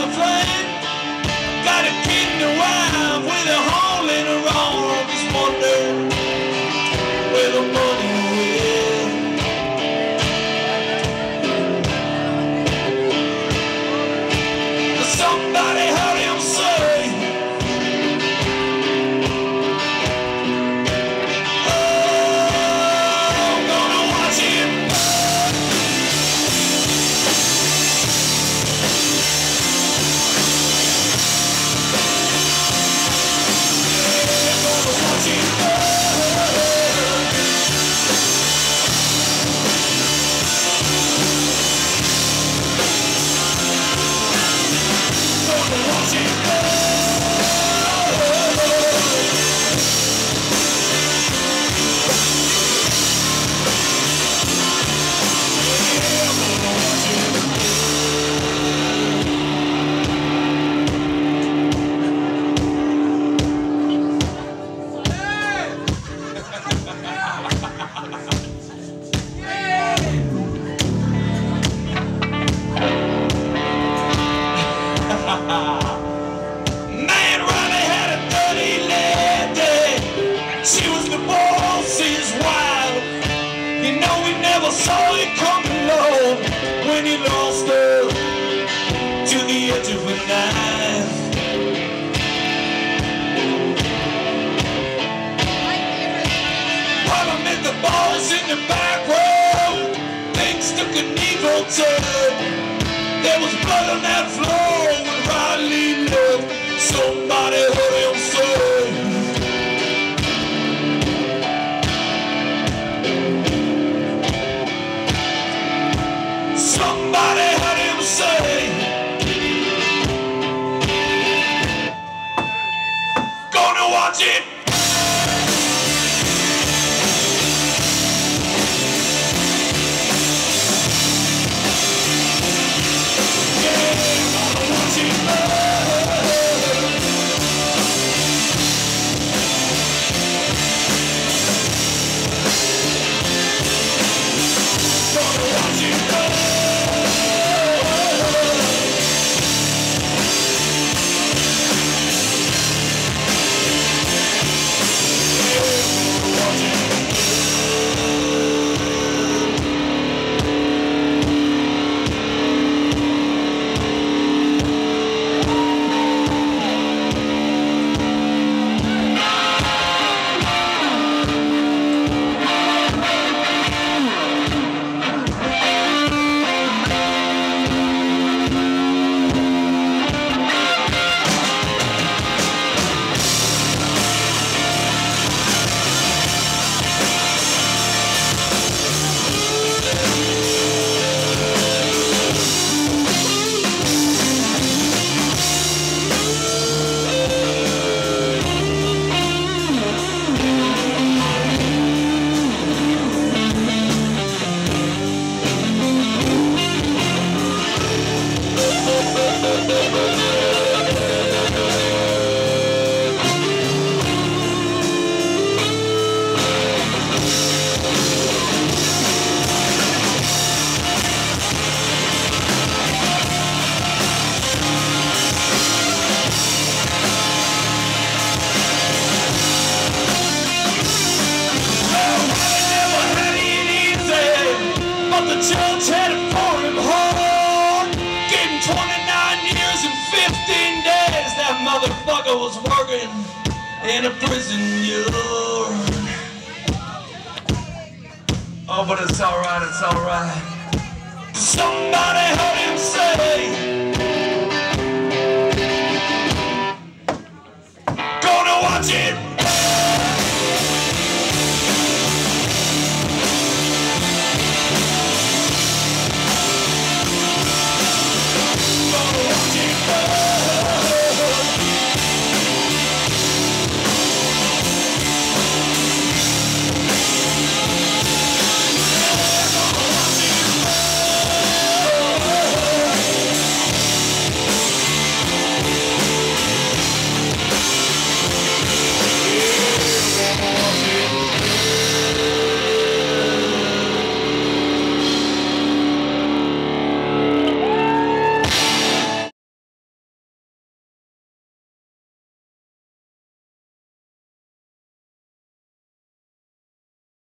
the flame. Gotta the wild. April 10. There was blood on that floor judge had it for him hard. Gave him 29 years and 15 days. That motherfucker was working in a prison yard. Oh, but it's alright, it's alright. Somebody heard him say,